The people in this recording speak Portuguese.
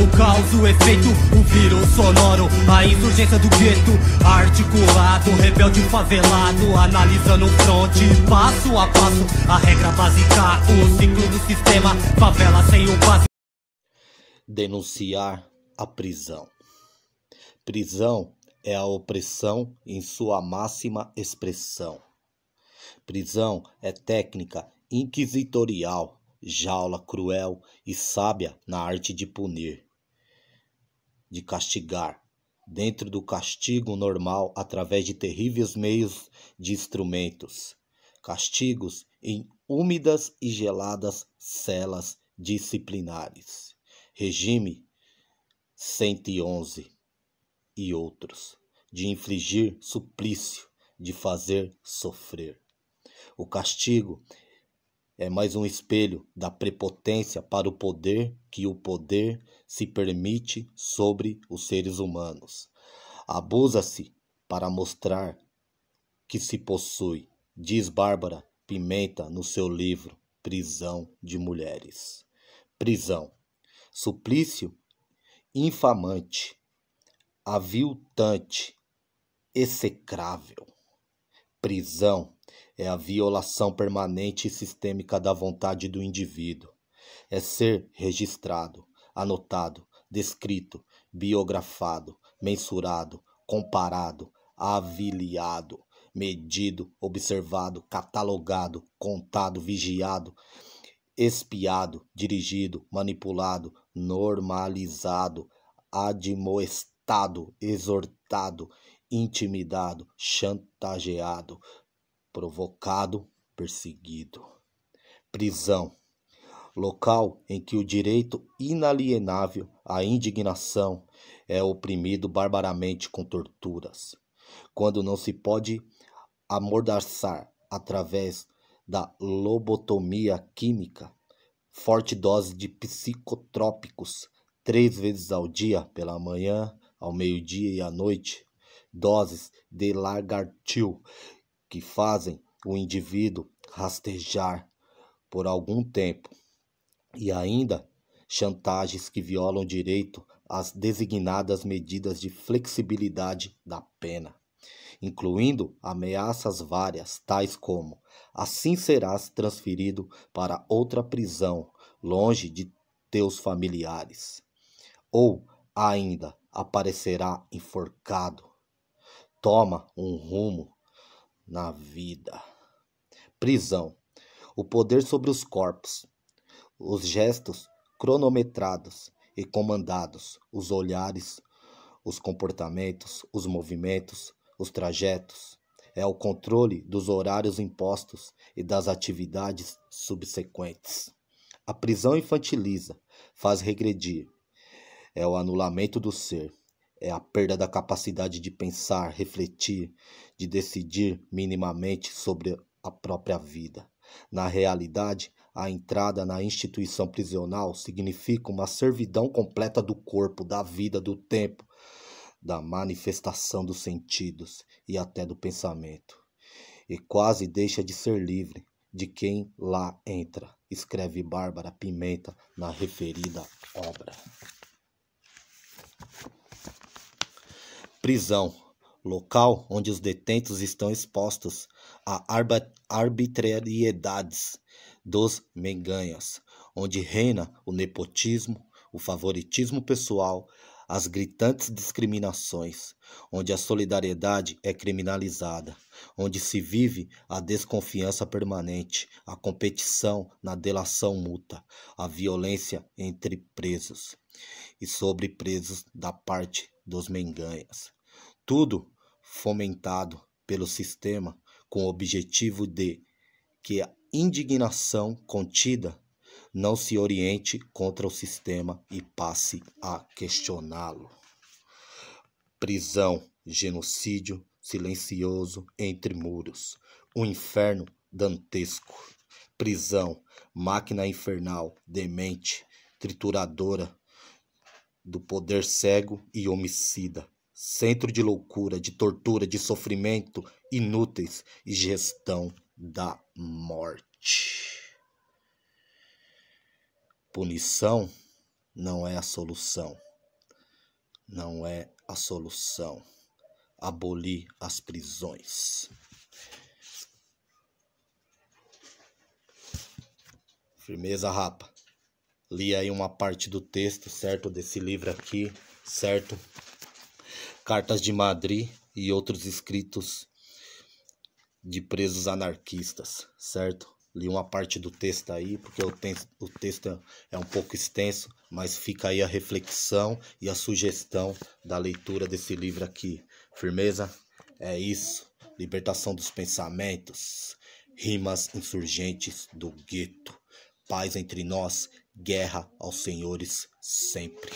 no caos o efeito, um vírus sonoro A insurgência do gueto, articulado Rebelde favelado, analisando o fronte Passo a passo, a regra básica O ciclo do sistema, favela sem o básico. Denunciar a prisão. Prisão é a opressão em sua máxima expressão. Prisão é técnica inquisitorial, jaula cruel e sábia na arte de punir, de castigar, dentro do castigo normal através de terríveis meios de instrumentos, castigos em úmidas e geladas celas disciplinares. Regime 111 e outros, de infligir suplício, de fazer sofrer. O castigo é mais um espelho da prepotência para o poder que o poder se permite sobre os seres humanos. Abusa-se para mostrar que se possui, diz Bárbara Pimenta no seu livro Prisão de Mulheres. Prisão, suplício infamante, aviltante, execrável. Prisão é a violação permanente e sistêmica da vontade do indivíduo. É ser registrado, anotado, descrito, biografado, mensurado, comparado, aviliado, medido, observado, catalogado, contado, vigiado, espiado, dirigido, manipulado, normalizado, admoestado exortado, intimidado, chantageado, provocado, perseguido. Prisão local em que o direito inalienável à indignação é oprimido barbaramente com torturas, quando não se pode amordaçar através da lobotomia química, forte dose de psicotrópicos, três vezes ao dia, pela manhã, ao meio-dia e à noite, doses de lagartil que fazem o indivíduo rastejar por algum tempo, e ainda chantagens que violam direito às designadas medidas de flexibilidade da pena, incluindo ameaças várias, tais como: assim serás transferido para outra prisão, longe de teus familiares, ou ainda aparecerá enforcado. Toma um rumo na vida. Prisão. O poder sobre os corpos. Os gestos cronometrados e comandados. Os olhares, os comportamentos, os movimentos, os trajetos. É o controle dos horários impostos e das atividades subsequentes. A prisão infantiliza, faz regredir, é o anulamento do ser, é a perda da capacidade de pensar, refletir, de decidir minimamente sobre a própria vida. Na realidade, a entrada na instituição prisional significa uma servidão completa do corpo, da vida, do tempo, da manifestação dos sentidos e até do pensamento. E quase deixa de ser livre de quem lá entra, escreve Bárbara Pimenta na referida obra. Prisão local onde os detentos estão expostos a arbitrariedades dos menganhas, onde reina o nepotismo, o favoritismo pessoal, as gritantes discriminações, onde a solidariedade é criminalizada, onde se vive a desconfiança permanente, a competição na delação mútua, a violência entre presos e sobre presos da parte dos menganhas. Tudo fomentado pelo sistema com o objetivo de que a indignação contida não se oriente contra o sistema e passe a questioná-lo. Prisão, genocídio silencioso entre muros, um inferno dantesco. Prisão, máquina infernal, demente, trituradora do poder cego e homicida, centro de loucura, de tortura, de sofrimento inúteis e gestão da morte. Punição não é a solução. Não é a solução. Abolir as prisões. Firmeza, rapa. Li aí uma parte do texto, certo? Desse livro aqui, certo? Cartas de Madrid e outros escritos de presos anarquistas, certo? Li uma parte do texto aí, porque o, te o texto é um pouco extenso, mas fica aí a reflexão e a sugestão da leitura desse livro aqui. Firmeza? É isso. Libertação dos pensamentos. Rimas insurgentes do gueto. Paz entre nós, guerra aos senhores sempre.